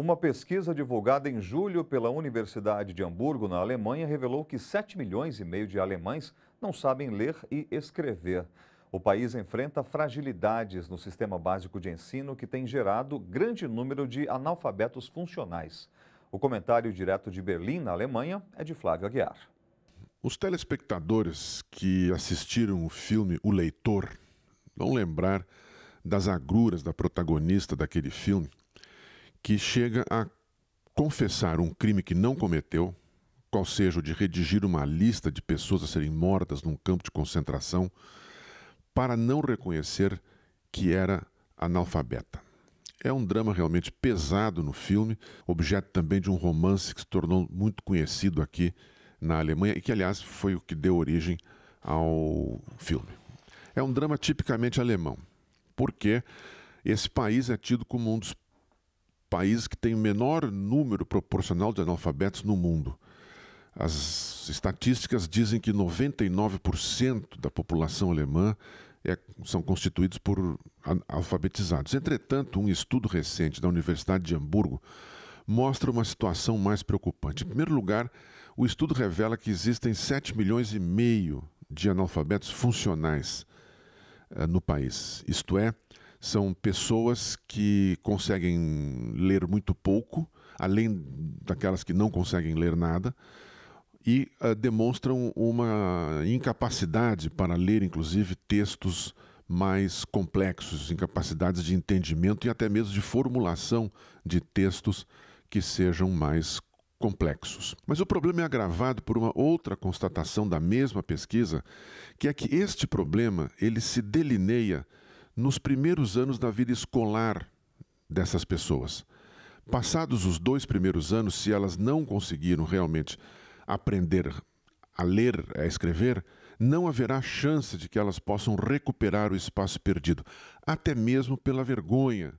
Uma pesquisa divulgada em julho pela Universidade de Hamburgo, na Alemanha, revelou que 7 milhões e meio de alemães não sabem ler e escrever. O país enfrenta fragilidades no sistema básico de ensino que tem gerado grande número de analfabetos funcionais. O comentário direto de Berlim, na Alemanha, é de Flávio Aguiar. Os telespectadores que assistiram o filme O Leitor vão lembrar das agruras da protagonista daquele filme que chega a confessar um crime que não cometeu, qual seja o de redigir uma lista de pessoas a serem mortas num campo de concentração, para não reconhecer que era analfabeta. É um drama realmente pesado no filme, objeto também de um romance que se tornou muito conhecido aqui na Alemanha e que, aliás, foi o que deu origem ao filme. É um drama tipicamente alemão, porque esse país é tido como um dos país que tem o menor número proporcional de analfabetos no mundo. As estatísticas dizem que 99% da população alemã é, são constituídos por alfabetizados. Entretanto, um estudo recente da Universidade de Hamburgo mostra uma situação mais preocupante. Em primeiro lugar, o estudo revela que existem 7 milhões e meio de analfabetos funcionais uh, no país. Isto é, são pessoas que conseguem ler muito pouco, além daquelas que não conseguem ler nada, e uh, demonstram uma incapacidade para ler, inclusive, textos mais complexos, incapacidades de entendimento e até mesmo de formulação de textos que sejam mais complexos. Mas o problema é agravado por uma outra constatação da mesma pesquisa, que é que este problema ele se delineia nos primeiros anos da vida escolar dessas pessoas. Passados os dois primeiros anos, se elas não conseguiram realmente aprender a ler, a escrever, não haverá chance de que elas possam recuperar o espaço perdido, até mesmo pela vergonha,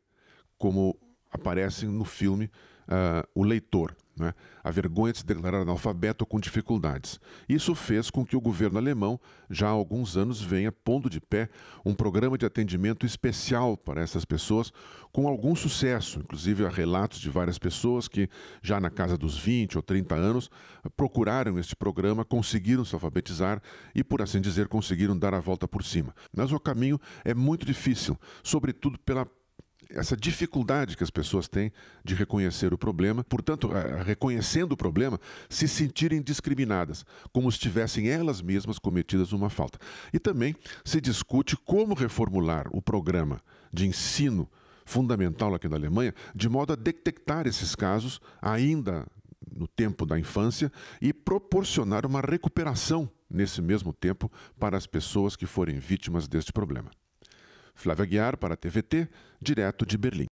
como aparece no filme uh, O Leitor. Né? A vergonha de se declarar analfabeto com dificuldades. Isso fez com que o governo alemão, já há alguns anos, venha pondo de pé um programa de atendimento especial para essas pessoas, com algum sucesso. Inclusive, há relatos de várias pessoas que, já na casa dos 20 ou 30 anos, procuraram este programa, conseguiram se alfabetizar e, por assim dizer, conseguiram dar a volta por cima. Mas o caminho é muito difícil, sobretudo pela essa dificuldade que as pessoas têm de reconhecer o problema, portanto, reconhecendo o problema, se sentirem discriminadas, como se tivessem elas mesmas cometidas uma falta. E também se discute como reformular o programa de ensino fundamental aqui na Alemanha, de modo a detectar esses casos ainda no tempo da infância e proporcionar uma recuperação nesse mesmo tempo para as pessoas que forem vítimas deste problema. Flávia Guiar para a TVT, direto de Berlim.